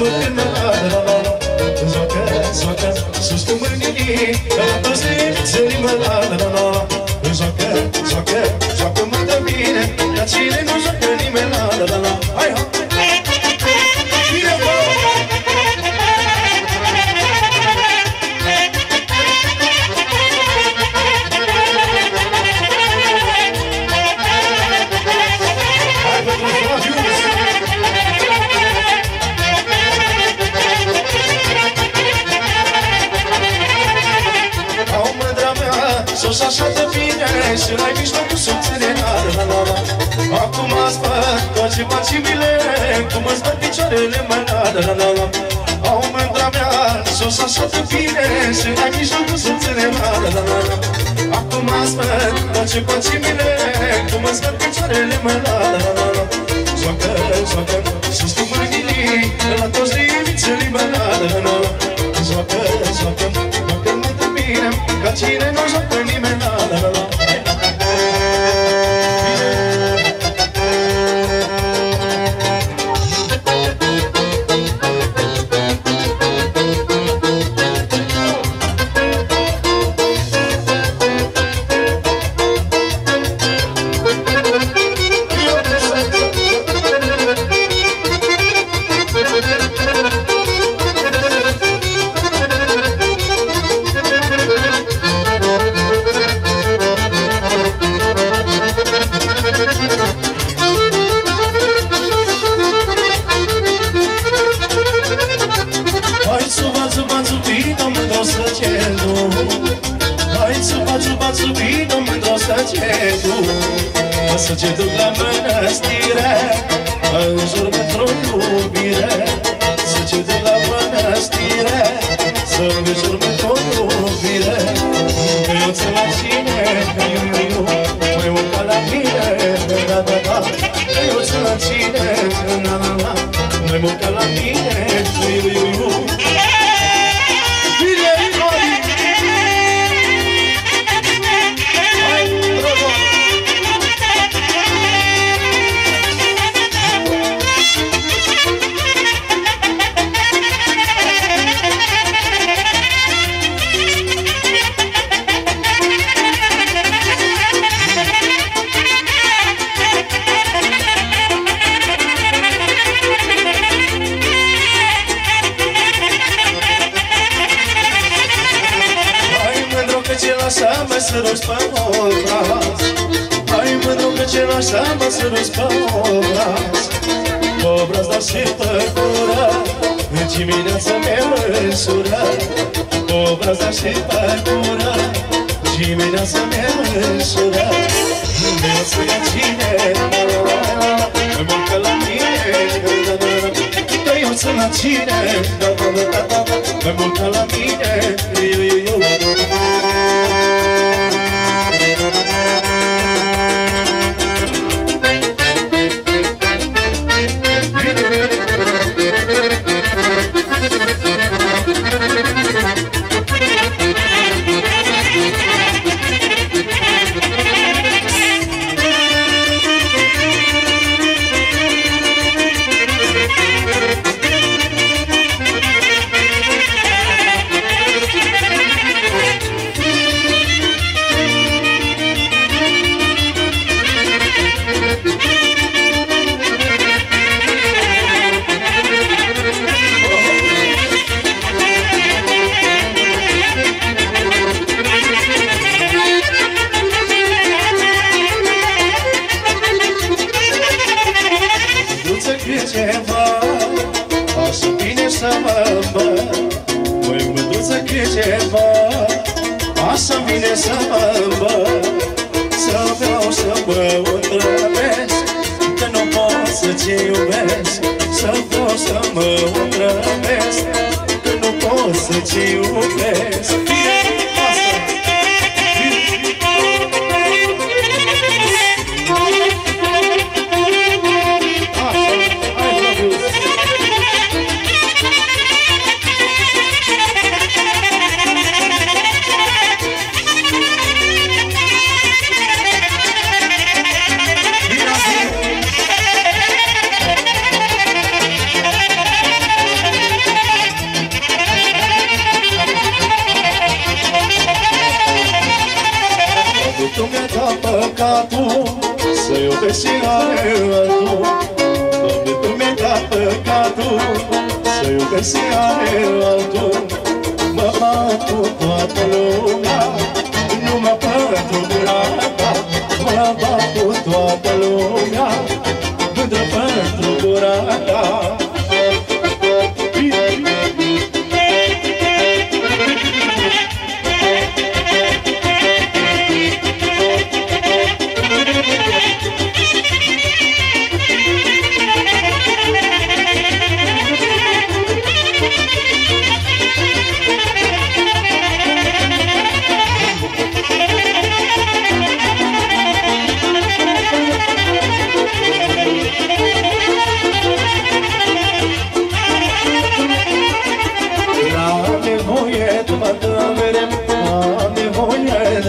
mă când mă la la la la. Joacă, joacă, sus cu mâinii La toți țării mă la la la la la. Joacă, joacă, joacă-mă de bine Dar cine sus așa de bine Și n-ai mijlocul să ține la la la la Acum spăt tot ce faci bine Cum îți dă picioarele mă la la la la la Au mândra mea, sus așa de bine Și n-ai mijlocul să ține la la la la la Acum spăt tot ce faci bine Cum îți dă picioarele mă la la la la la Joacă, joacă, sus cu mâinile La toți linițele mă la la la la la Joacă, joacă, joacă-mă de bine Ca cine nu joacă nimeni la la la suba, suba, subino, mândro să cedu O să ce duc la mănăstire În jur pentru iubire dimineața mea măsură Pe obraz dar și pe cură Dimineața mea măsură Vreau să ia cine Mai mult ca la mine Că eu sunt la cine Mai mult ca la mine să mă bă. Măi mândruță cât ceva Așa bine să mă bă. Să vreau să mă îndrămesc Că nu pot să te iubesc. Să vreau să mă îndrămesc Că nu pot să te iubesc că se are altul. Mă bat cu toată lumea Numai pentru gura ta Mă bat cu toată lumea Mândră pentru gura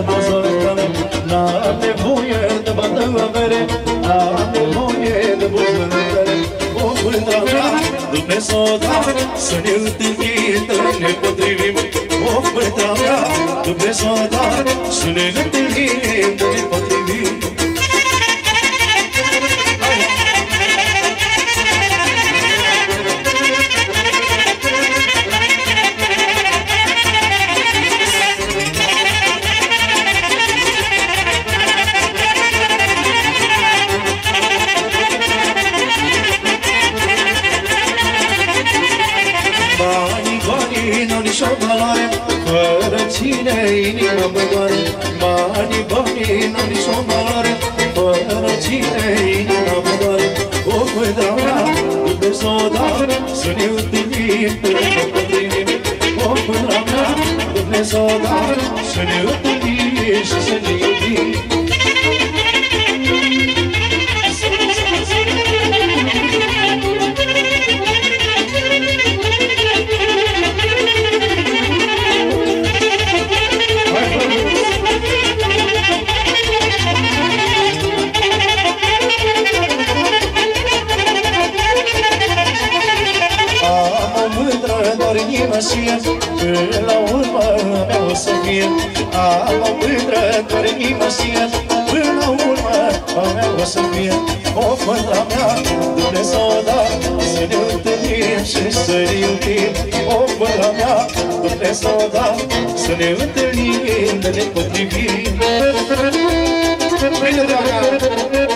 nevoie de buzărătăle N-am nevoie de bată mere N-am nevoie de buzărătăle O mândra mea, Dumnezeu da Să ne întâlnim, să ne potrivim. O mândra mea, Dumnezeu da Să ne întâlnim, nicio valoare Fără cine inima mă doare Banii, banii, n-au nicio valoare Fără cine inima mă doare O mândra mea, Dumnezeu da Să ne întâlnim, să ne potrivim O mândra mea, Dumnezeu da Să ne întâlnim și să ne iubim Dumnezeu da Să ne întâlnim, de ne potrivim Bine, dragă!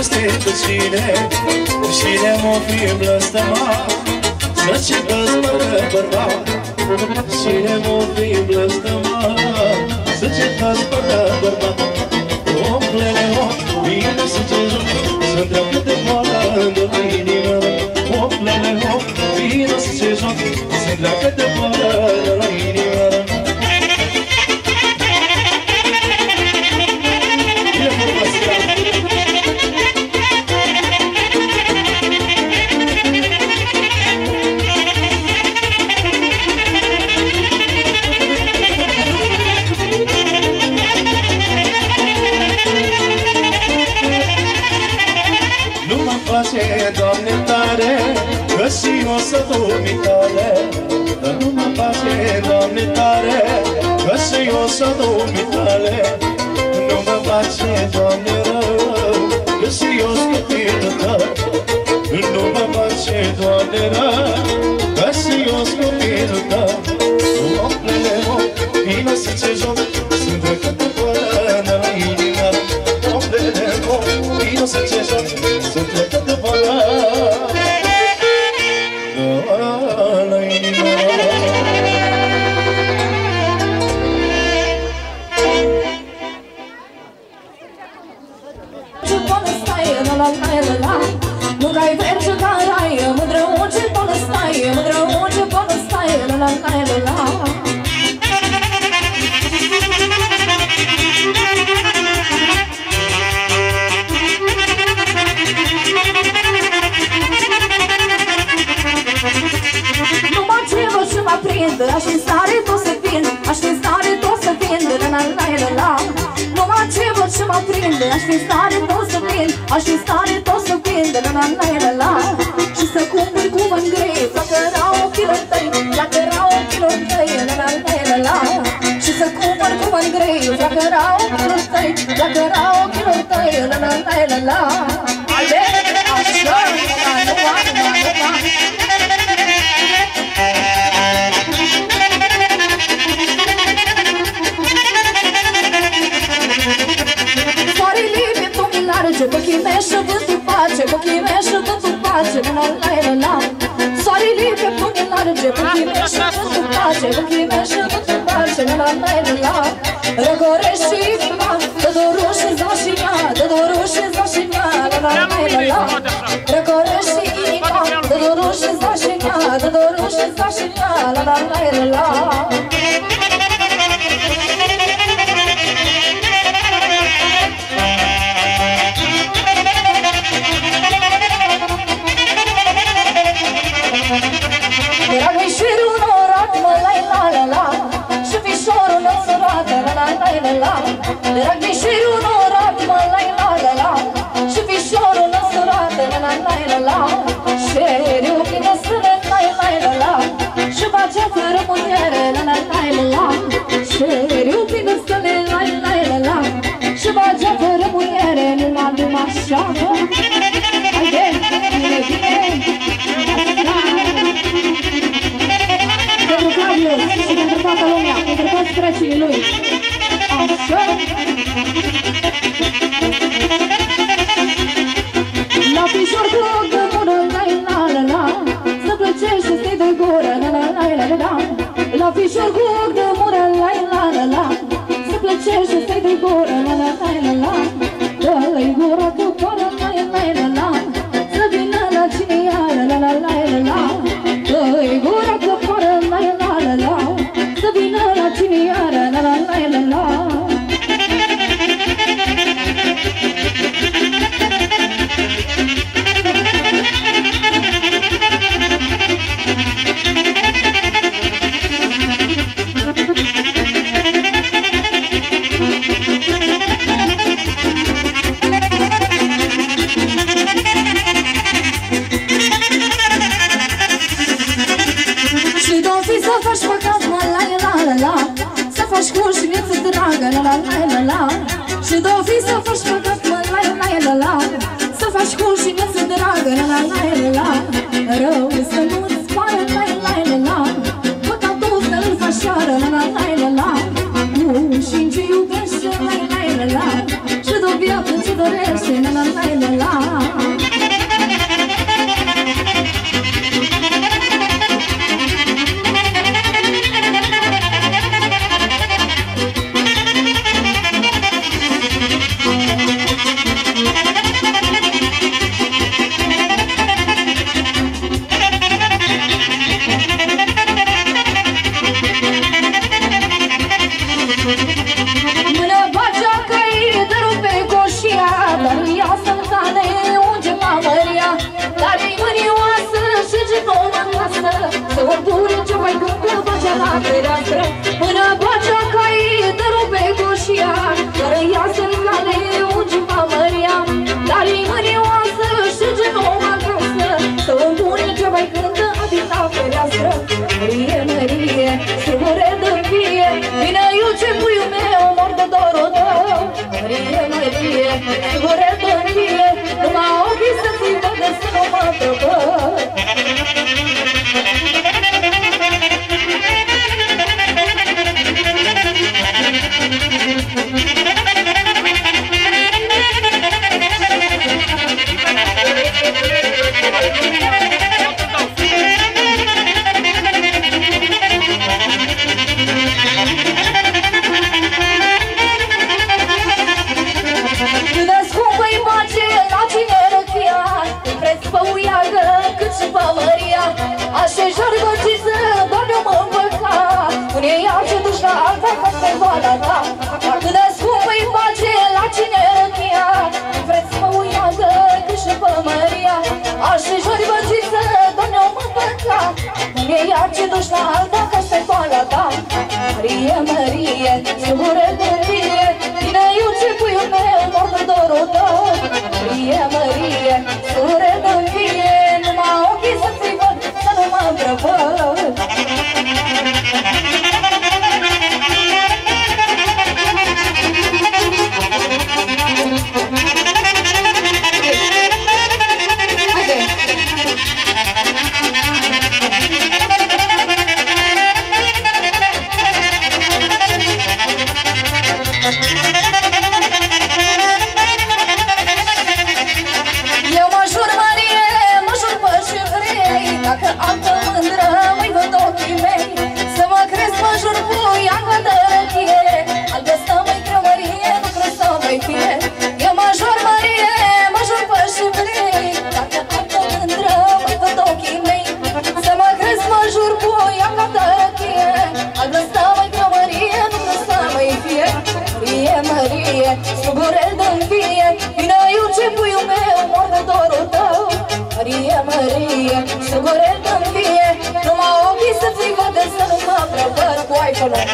Dragoste cu cine Cine m-a fi blăstămat Să ce bără bărbat Cine m-a fi blăstămat Să ce bără bărbat Omplele, om, vine să te joc. Să întreabă de moară în inimă Omplele, om, vine să te joc. Să întreabă de moară în inimă mă prind Aș fi stare tot să vin Aș fi stare tot să vin. La la la la la. Numai ce vă și mă prind Aș fi stare tot să vin Aș fi stare tot să vin. La la la la la. Și să cumpăr cu mâini grei Dacă erau ochilor tăi Dacă erau ochilor tăi. La la la la la. Și să cumpăr cu mâini grei Dacă erau ochilor tăi Dacă erau ochilor tăi. La la la la la și vântul pace, Ochii mei și vântul pace, La la la la Soarele pe tumi large, Ochii mei și vântul pace, Ochii mei și vântul pace, La la la la Răgorești și inima, Dă dorul și zașina, Dă dorul și zașina, La la la la la Răgorești și inima, Dă dorul și zașina, Dă dorul și zașina, La la la la Era ghișirul norat, mă la la la la Și fișorul năsurat, la la la la la Șeriu plină sâne, la la la la Și face fără putere, la la la la la Șeriu plină sâne, la la la la Și face fără putere, numai numai așa Haide, bine, bine pentru Claudius și pentru toată lumea, pentru toți preții lui. Așa. La fișor cu ochi de mură, la la la la Să plăcești să-i de gură, la la la la la La fișor cu ochi de mură, la la la la Să plăcești să-i de gură, shut up. Raja, Raja. Dar ce duci la alta că se coala ta. Marie, Marie, sigură mărie Sugurel de vie Vino eu ce puiul meu Mor de dorul tău. Maria, Maria, Sugurel de vie Numai ochii să-ți-i văd Să nu mă prevăr cu iPhone-ul